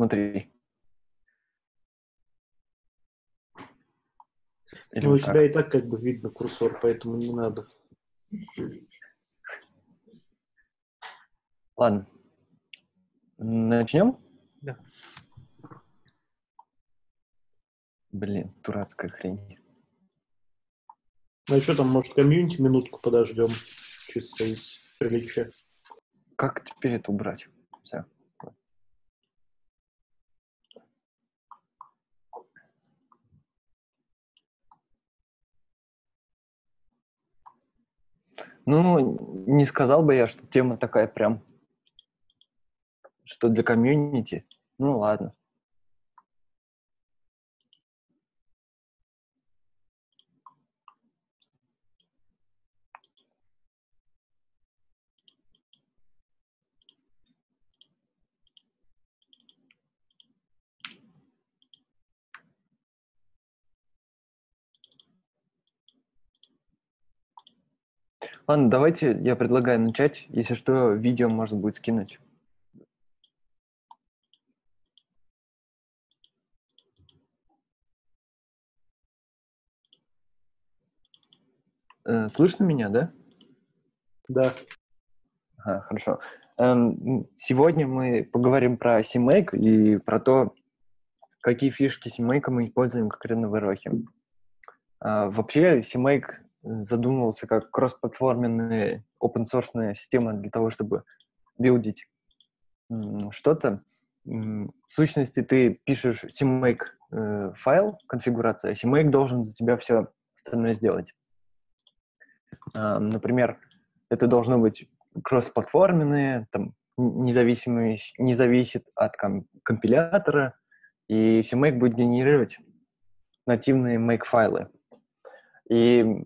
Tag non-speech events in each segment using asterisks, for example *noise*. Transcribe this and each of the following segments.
Смотри. Или ну, у тебя и так как бы видно курсор, поэтому не надо. Ладно. Начнем? Да. Блин, дурацкая хрень. Ну а что там, может, комьюнити минутку подождем? Чисто из приличия. Как теперь это убрать? Все. Ну, не сказал бы я, что тема такая прям, что для комьюнити. Ну, ладно. Ладно, давайте я предлагаю начать. Если что, видео можно будет скинуть. Э, слышно меня, да? Да. Ага, хорошо. Эм, сегодня мы поговорим про CMake и про то, какие фишки CMake мы используем в Ирохе. А, вообще, CMake задумывался как кроссплатформенная open-source система для того, чтобы билдить что-то. В сущности, ты пишешь CMake э, файл, конфигурация, а CMake должен за тебя все остальное сделать. А, например, это должно быть кроссплатформенные, там, независимые, не зависит от ком, компилятора, и CMake будет генерировать нативные make-файлы. И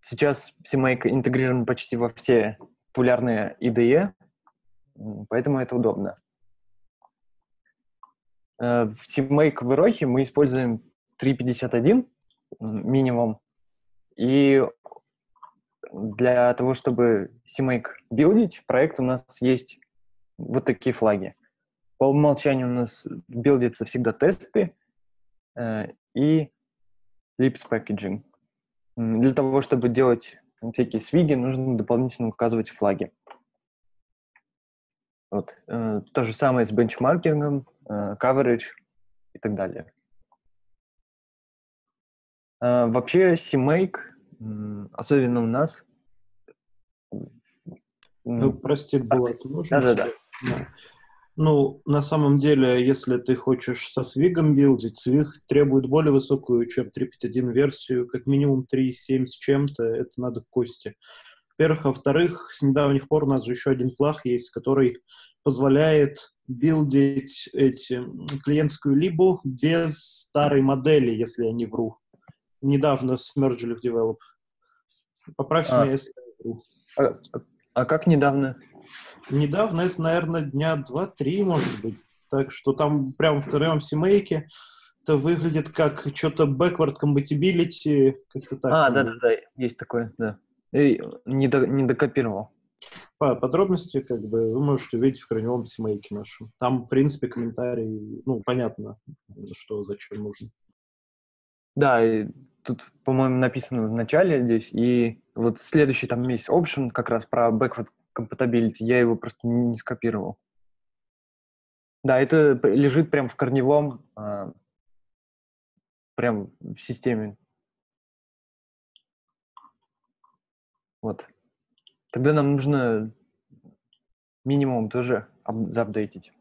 Сейчас CMake интегрирован почти во все популярные IDE, поэтому это удобно. Э, в CMake в Ирохе мы используем 3.51 минимум, и для того, чтобы CMake билдить, проект у нас есть вот такие флаги. По умолчанию у нас билдятся всегда тесты э, и Lips Packaging. Для того, чтобы делать всякие свиги, нужно дополнительно указывать флаги. Вот. Э, то же самое с бенчмаркингом, э, coverage и так далее. Э, вообще, CMake, особенно у нас... Ну, прости, было, ты можешь... Да-да-да. Ну, на самом деле, если ты хочешь со свигом билдить, свиг требует более высокую, чем 3.5.1 версию, как минимум 3.7 с чем-то, это надо к кости. Во-первых, а во-вторых, с недавних пор у нас же еще один флаг есть, который позволяет билдить эти, клиентскую либу без старой модели, если я не вру. Недавно смерджили в Develop. Поправь а. меня, если я вру. А, а как недавно? Недавно, это, наверное, дня два-три, может быть. Так что там прямо в твоем семейке это выглядит как что-то backward compatibility, как-то так. А, да-да-да, есть такое, да. И не, до, не докопировал. По подробности, как бы, вы можете увидеть в корневом семейке нашем. Там, в принципе, комментарий, ну, понятно, что зачем нужно. Да, и тут, по-моему, написано в начале здесь, и вот следующий там есть option как раз про backward compatibility, я его просто не, скопировал. Да, это лежит прям в корневом, а, прям в системе. Вот. Тогда нам нужно минимум тоже заапдейтить.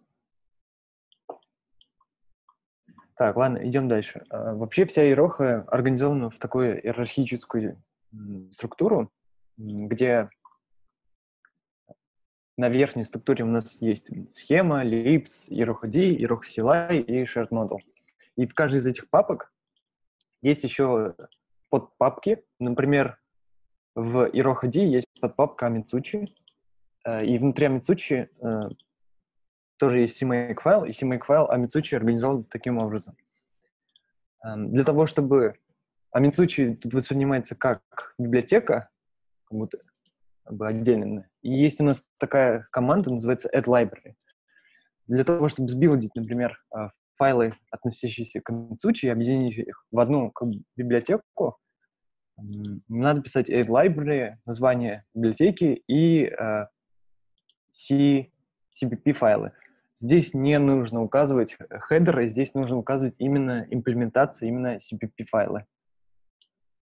Так, ладно, идем дальше. А, вообще вся иероха организована в такую иерархическую структуру, где на верхней структуре у нас есть схема, Lips, EroHD, EroHCLI и Shared Model. И в каждой из этих папок есть еще подпапки. Например, в EroHD есть подпапка Amitsuchi, э, и внутри Amitsuchi э, тоже есть CMake файл, и CMake файл Amitsuchi организован таким образом. Эм, для того, чтобы Amitsuchi тут воспринимается как библиотека, как будто бы отдельно. И есть у нас такая команда, называется add library. для того, чтобы сбилдить, например, э, файлы, относящиеся к Mitsuchi, и объединить их в одну как бы, библиотеку, надо писать add library, название библиотеки и э, C, CPP файлы. Здесь не нужно указывать хедеры, здесь нужно указывать именно имплементации, именно CPP файлы.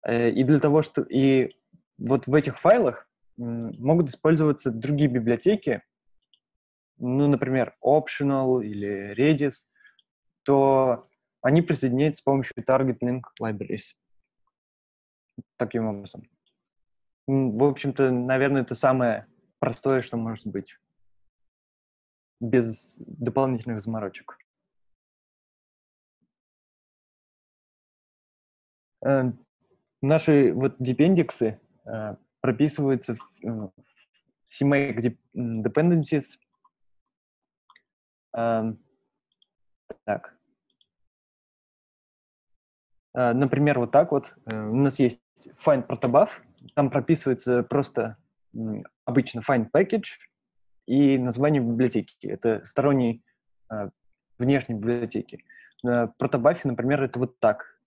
Э, и для того, что и вот в этих файлах могут использоваться другие библиотеки, ну, например, optional или Redis, то они присоединяются с помощью target link libraries. Таким образом. В общем-то, наверное, это самое простое, что может быть. Без дополнительных заморочек. Э, наши вот депендиксы э, прописываются в CMake dependencies. Эм, так. Э, например, вот так вот. У нас есть find protobuf, там прописывается просто обычно find package и название библиотеки. Это сторонние внешние библиотеки. В протобафе, например, это вот так.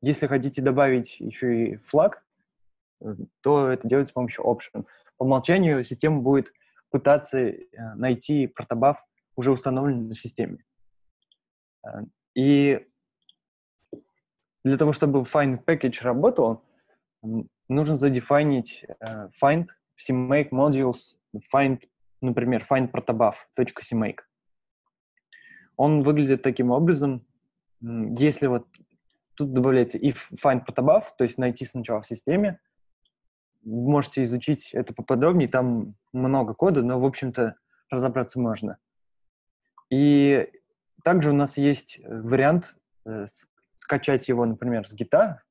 Если хотите добавить еще и флаг, э, то это делается с помощью option. По умолчанию система будет пытаться э, найти протобаф, уже установленный в системе. Э, и для того, чтобы find package работал, нужно задефайнить find в CMake modules find, например, find protobuf.cmake. Он выглядит таким образом. Если вот Тут добавляется if find protobuf, то есть найти сначала в системе. Можете изучить это поподробнее, там много кода, но, в общем-то, разобраться можно. И также у нас есть вариант э, скачать его, например, с гита.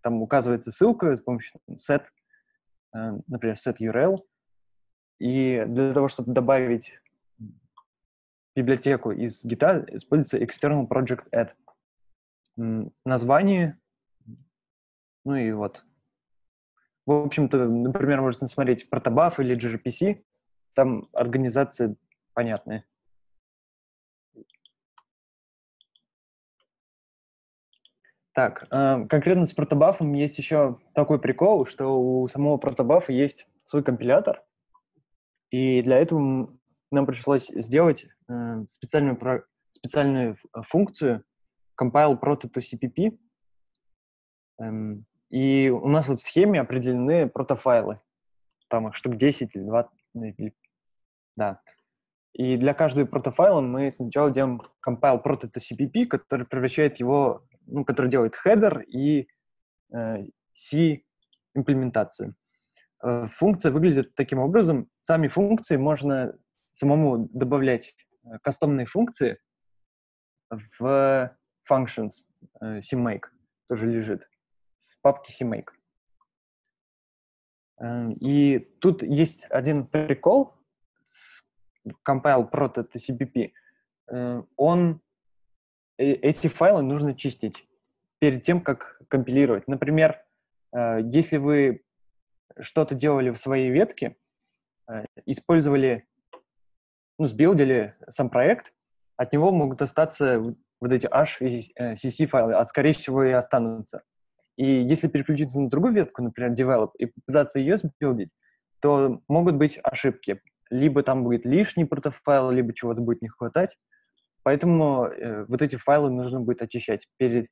Там указывается ссылка с помощью set, э, например, set URL. И для того, чтобы добавить библиотеку из гита, используется external project add название, ну и вот. В общем-то, например, можно смотреть Protobuf или gRPC, там организация понятная. Так, э, конкретно с протобафом есть еще такой прикол, что у самого протобафа есть свой компилятор, и для этого нам пришлось сделать э, специальную, специальную функцию, compile proto to CPP. И у нас вот в схеме определены протофайлы. Там их штук 10 или 20. Ну, да. И для каждого протофайла мы сначала делаем compile proto to CPP, который превращает его, ну, который делает header и э, C имплементацию. Э, функция выглядит таким образом. Сами функции можно самому добавлять э, кастомные функции в functions э, CMake тоже лежит папке CMake. Э, и тут есть один прикол с compile proto TCPP. Э, он, э, эти файлы нужно чистить перед тем, как компилировать. Например, э, если вы что-то делали в своей ветке, э, использовали, ну, сбилдили сам проект, от него могут остаться вот эти H и CC файлы, а скорее всего и останутся. И если переключиться на другую ветку, например, develop, и попытаться ее сбилдить, то могут быть ошибки. Либо там будет лишний протофайл, либо чего-то будет не хватать. Поэтому э, вот эти файлы нужно будет очищать перед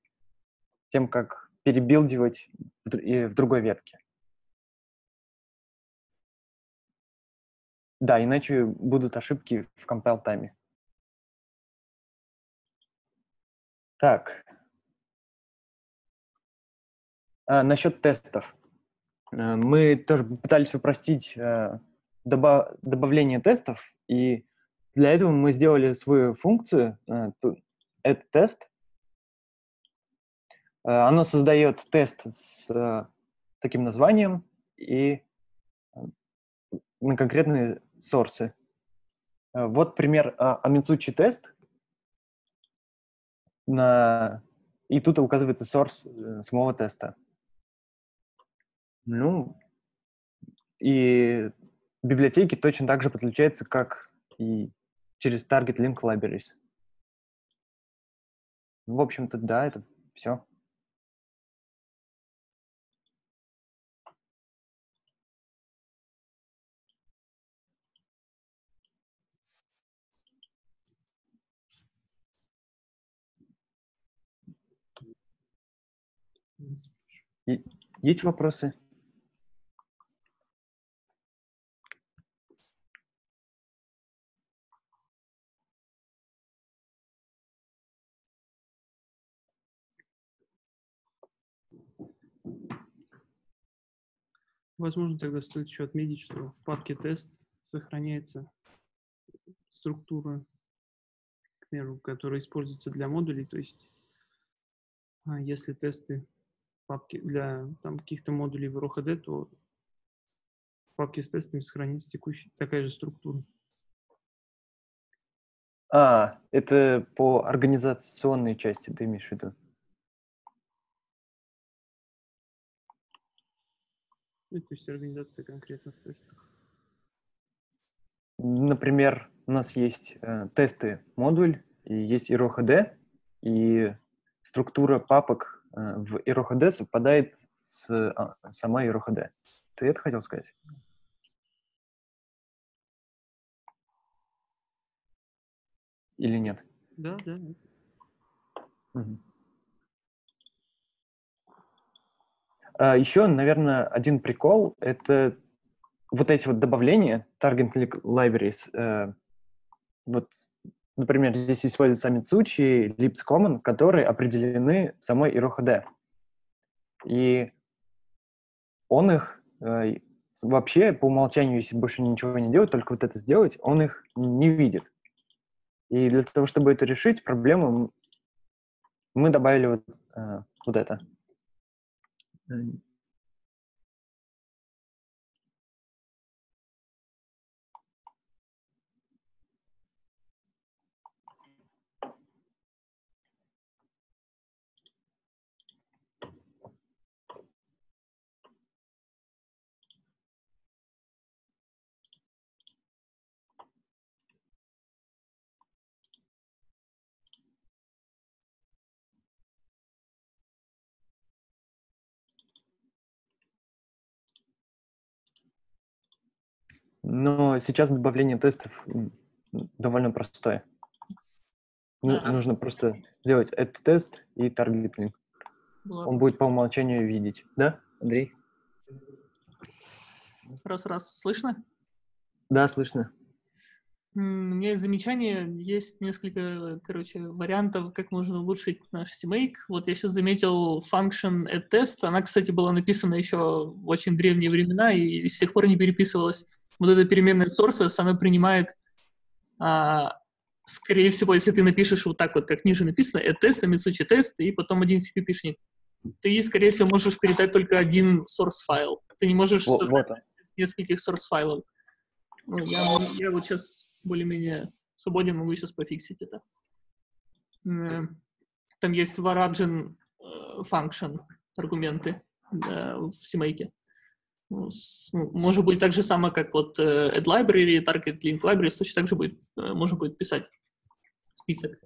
тем, как перебилдивать в, и в другой ветке. Да, иначе будут ошибки в compile тайме. Так. Насчет тестов. Э, мы тоже пытались упростить э, добав добавление тестов, и для этого мы сделали свою функцию, э, это тест. Оно создает тест с таким названием и на конкретные сорсы. Вот пример Амицучи тест на... И тут указывается source самого теста. Ну, и библиотеки точно так же подключаются, как и через Target Link Libraries. В общем-то, да, это все. Есть вопросы? Возможно, тогда стоит еще отметить, что в папке тест сохраняется структура, к примеру, которая используется для модулей. То есть, а, если тесты папки для там, каких-то модулей в ROHD, то в папке с тестами сохранится текущая такая же структура. А, это по организационной части ты имеешь в виду? Ну, то есть организация конкретных тестов. Например, у нас есть э, тесты модуль, и есть IROHD, и структура папок э, в IROHD совпадает с а, самой IROHD. Ты это хотел сказать? Или нет? Да, да. Угу. Еще, наверное, один прикол — это вот эти вот добавления, target libraries. Э, вот, например, здесь используются Mitsuchi, Lips Common, которые определены самой IROHD. И он их э, вообще по умолчанию, если больше ничего не делать, только вот это сделать, он их не видит. И для того, чтобы это решить проблему, мы добавили вот, э, вот это. and Но сейчас добавление тестов довольно простое. Ну, ага. Нужно просто сделать этот тест и таргетинг. Он будет по умолчанию видеть. Да, Андрей? Раз-раз. Слышно? Да, слышно. У меня есть замечание, есть несколько, короче, вариантов, как можно улучшить наш CMake. Вот я сейчас заметил function add_test. Она, кстати, была написана еще в очень древние времена и с тех пор не переписывалась вот эта переменная sources, она принимает, а, скорее всего, если ты напишешь вот так вот, как ниже написано, add тест, Mitsuchi тест, и потом один CPP-шник, ты, скорее всего, можешь передать только один source файл. Ты не можешь вот, создать вот. нескольких source файлов. Ну, я, я вот сейчас более-менее свободен, могу сейчас пофиксить это. Э, там есть varagin э, function аргументы в CMake. Ну, ну, может быть так же самое, как вот э, Add Library, Target Link Library, точно так же будет, э, можно будет писать список.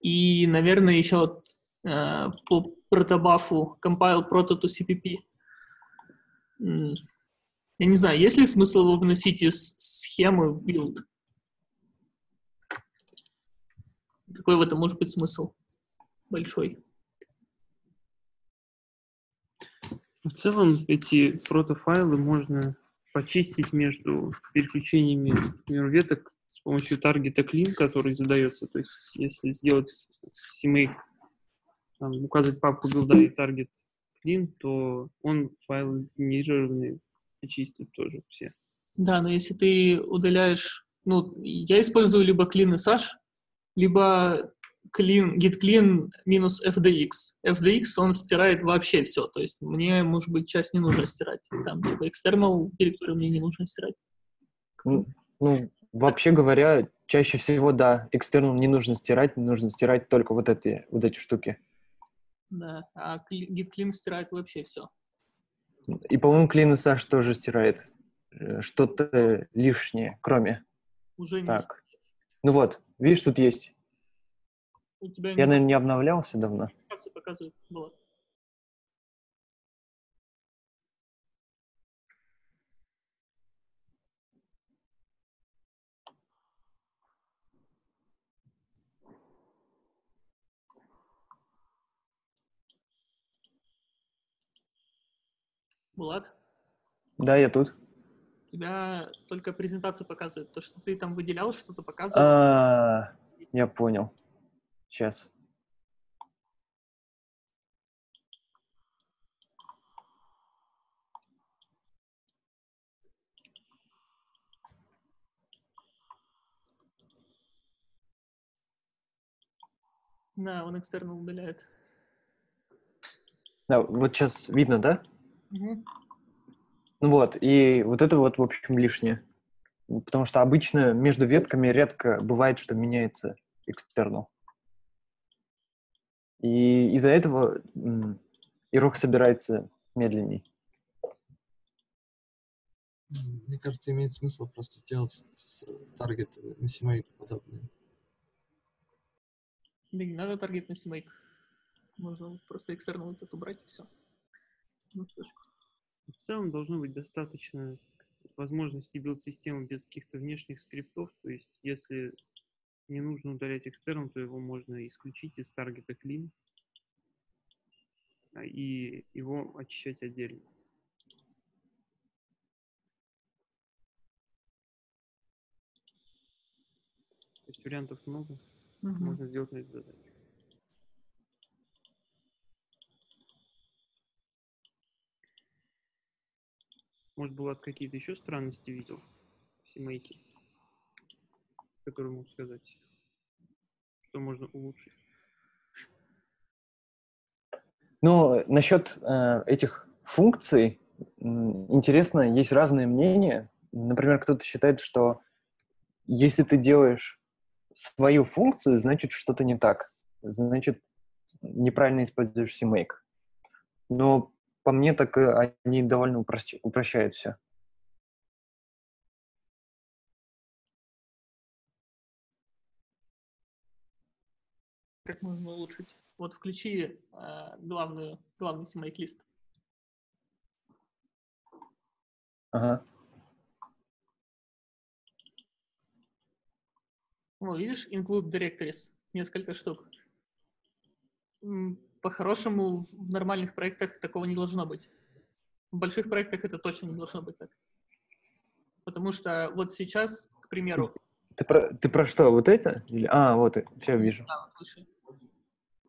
И, наверное, еще вот, э, по протобафу compile proto to CPP. Я не знаю, есть ли смысл его вносить из схемы в build? Какой в этом может быть смысл? Большой. В целом эти протофайлы можно почистить между переключениями например, веток с помощью таргета clean, который задается. То есть если сделать CMake, там, указать папку билда и таргет clean, то он файлы сгенерированные очистит тоже все. Да, но если ты удаляешь... Ну, я использую либо clean и sash, либо clean, git clean минус fdx. fdx, он стирает вообще все. То есть мне, может быть, часть не нужно стирать. Там, типа, external директорию мне не нужно стирать. Ну, ну, вообще говоря, чаще всего, да, external не нужно стирать, нужно стирать только вот эти, вот эти штуки. Да, а git clean стирает вообще все. И, по-моему, clean Sash тоже стирает э, что-то лишнее, кроме. Уже не Так. Ну вот, видишь, тут есть. У тебя Я, наверное, не обновлялся давно. показывает. Было. Булат, Да, я тут. тебя только презентация показывает. То, что ты там выделял, что-то показывает. А, я понял. Сейчас. Да, он экстернал удаляет. Да, вот сейчас видно, да? Мгм. Ну вот, и вот это вот, в общем, лишнее. Потому что обычно между ветками редко бывает, что меняется экстернал. И из-за этого ирок собирается медленней. Мне кажется, имеет смысл просто сделать таргет на CMake подобные. Да не надо таргет на CMake. Можно просто экстернал вот этот убрать и все. Ну, точку. В целом должно быть достаточно возможности билд-системы без каких-то внешних скриптов. То есть, если не нужно удалять экстерн, то его можно исключить из таргета clean а, и его очищать отдельно. То есть вариантов много, Мгм. можно сделать на эту задачу. Может, Булат какие-то еще странности видел в семейке, которые могу сказать, что можно улучшить. Но насчет э, этих функций интересно, есть разные мнения. Например, кто-то считает, что если ты делаешь свою функцию, значит что-то не так. Значит, неправильно используешь CMake. Но по мне так э, они довольно упрощают все. Как можно улучшить? Вот включи э, главную, главный CMake лист. Ага. Ну, видишь, include directories, несколько штук. По-хорошему, в нормальных проектах такого не должно быть. В больших проектах это точно не должно быть так. Потому что вот сейчас, к примеру, Ты про, ты про что, вот это? Или... А, вот, все вижу. да, вот выше.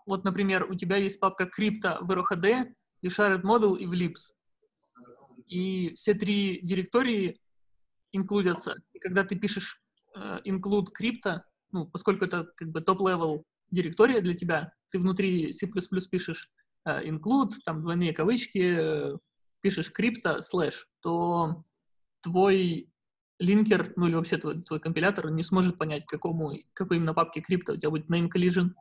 Вот, например, у тебя есть папка крипто в RHD, и Shared Model, и в Libs. И все три директории инклюдятся. И когда ты пишешь э, include crypto, ну, поскольку это как бы top-level директория для тебя, ты внутри C++ пишешь э, include, там двойные кавычки, э, пишешь crypto, слэш, то твой линкер, ну или вообще твой, твой компилятор не сможет понять, какому, какой именно папке crypto у тебя будет name collision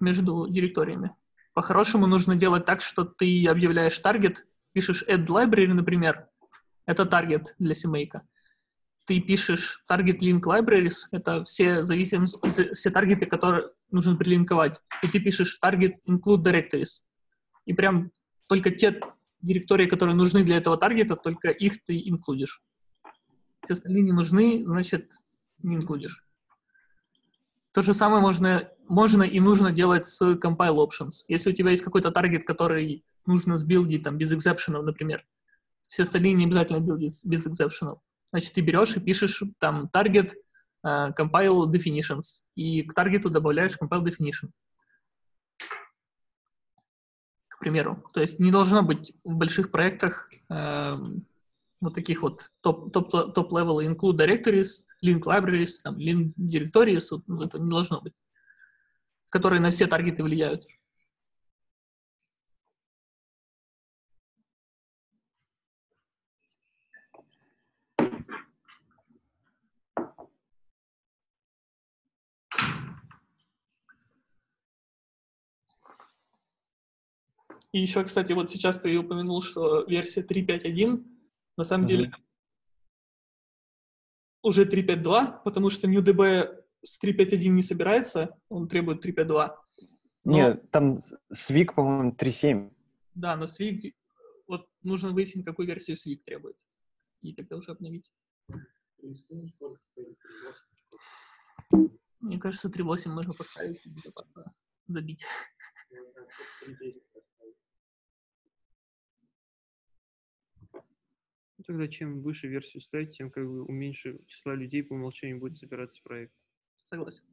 между директориями. По-хорошему нужно делать так, что ты объявляешь таргет, пишешь add library, например, это таргет для CMake. Ты пишешь target link libraries, это все зависимости, все таргеты, которые нужно прилинковать. И ты пишешь target include directories. И прям только те директории, которые нужны для этого таргета, только их ты инклюдишь. Все остальные не нужны, значит, не инклюдишь. То же самое можно, можно и нужно делать с compile options. Если у тебя есть какой-то таргет, который нужно сбилдить там, без экзепшенов, например, все остальные не обязательно билдить без экзепшенов. Значит, ты берешь и пишешь там target э, compile definitions, и к таргету добавляешь compile definition. К примеру. То есть не должно быть в больших проектах эм, вот таких вот топ- топ- топ-level include directories, link libraries, там, link directories, вот, ну, это не должно быть, которые на все таргеты влияют. И еще, кстати, вот сейчас ты упомянул, что версия 3.5.1, на самом Мгм. деле уже 3.5.2, потому что NewDB с 3.5.1 не собирается, он требует 3.5.2. Но- Нет, там с- Swig, по-моему, 3.7. Да, но Swig, вот нужно выяснить, какую версию Swig требует. И тогда уже обновить. Мне кажется, 3.8 можно поставить и забить. Тогда чем выше версию ставить, тем как бы уменьше числа людей по умолчанию будет собираться проект. Согласен.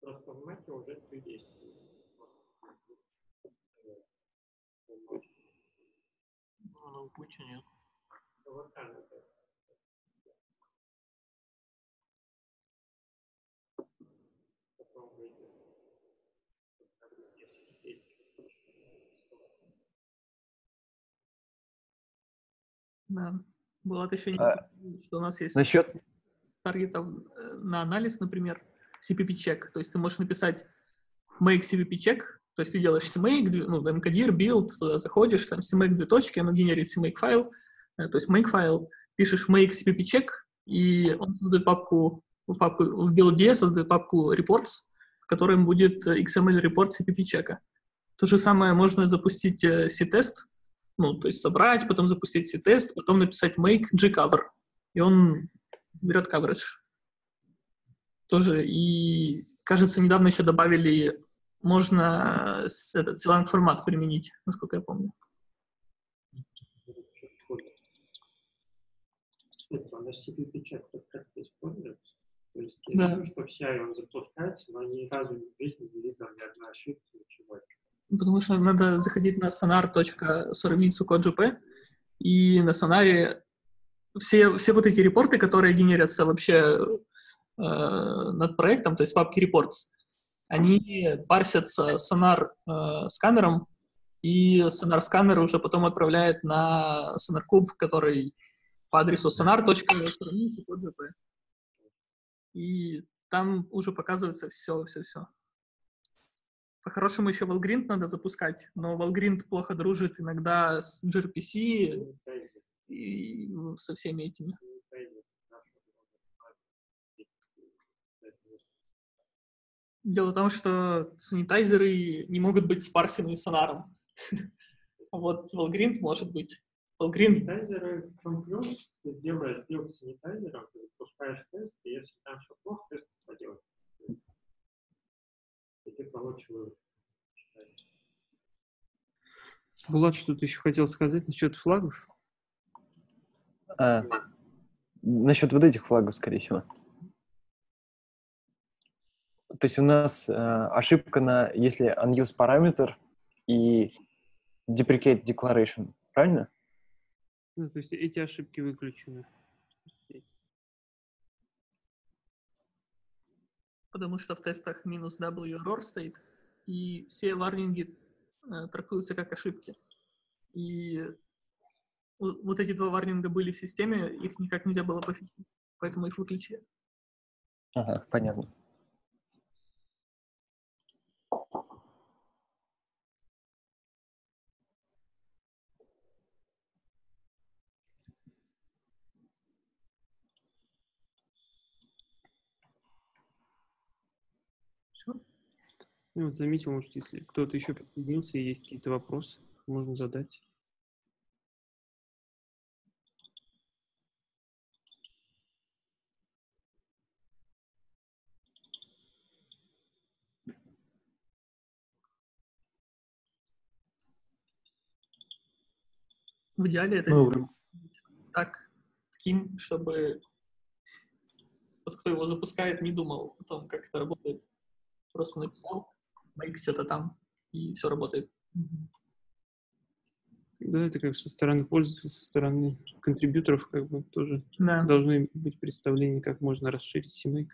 Просто в Маке уже 3.10. Ну, на Ubuntu нет. Вот так вот. Потом выйдет. Если сидеть. Да. Булат еще не А, что у нас есть Насчет... таргетов э, на анализ, например, CPP-чек. То есть ты можешь написать make CPP-чек, то есть ты делаешь CMake, ну, encoder, build, туда заходишь, там CMake две точки, оно генерит CMake файл, э, то есть make файл, пишешь make CPP-чек, и он создает папку, в папку в build создает папку reports, в которой будет э, XML репорт CPP-чека. То же самое можно запустить C-тест, ну, то есть собрать, потом запустить C-тест, потом написать make gcover, и он берет coverage. Тоже, и, кажется, недавно еще добавили, можно этот Slang формат применить, насколько я помню. Кстати, у нас CPP-чек тут как-то используется. То есть Да. я вижу, что вся он запускается, но ни разу в жизни не видно ни одной ошибки, ничего. Потому что надо заходить на sonar.soramitsu.jp, и на сонаре все, все вот эти репорты, которые генерятся вообще э, над проектом, то есть папки reports, они парсятся sonar э, и sonar сканер уже потом отправляет на SonarCube, который по адресу sonar.soramitsu.jp. И там уже показывается все, все, все. По-хорошему еще Valgrind надо запускать, но Valgrind плохо дружит иногда с gRPC и ну, со всеми этими. Дело в том, что санитайзеры не могут быть спарсены сонаром. А *laughs* вот Valgrind может быть. Valgrind, Санитайзеры в чем плюс? Ты делаешь build санитайзером, ты запускаешь тест, и если там все плохо, тест падает. И ты получишь вывод. Булат что-то еще хотел сказать насчет флагов? А, насчет вот этих флагов, скорее всего. То есть у нас э, ошибка на, если unused параметр и deprecate declaration, правильно? Ну, то есть эти ошибки выключены. Потому что в тестах минус W error стоит, и все варнинги э, трактуются как ошибки. И вот эти два варнинга были в системе, их никак нельзя было пофиксить, поэтому их выключили. Ага, понятно. Ну, вот заметил, может, если кто-то еще присоединился и есть какие-то вопросы, можно задать. В идеале это Ну, так, таким, чтобы тот, кто его запускает, не думал о том, как это работает. Просто написал, make что-то там, и все работает. Да, это как со стороны пользователя, со стороны контрибьюторов как бы тоже Да. должны быть представления, как можно расширить CMake,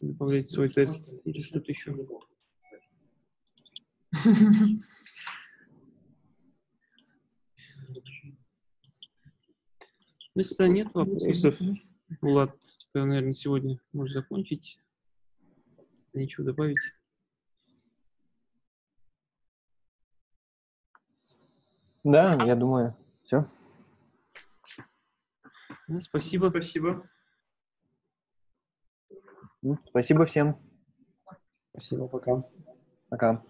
добавлять свой тест или что-то еще. Ну, Если тогда нет вопросов, Влад, то, наверное, сегодня можно закончить. Нечего добавить. Да, я думаю, все. Да, спасибо. Спасибо. Спасибо всем. Спасибо, пока. Пока.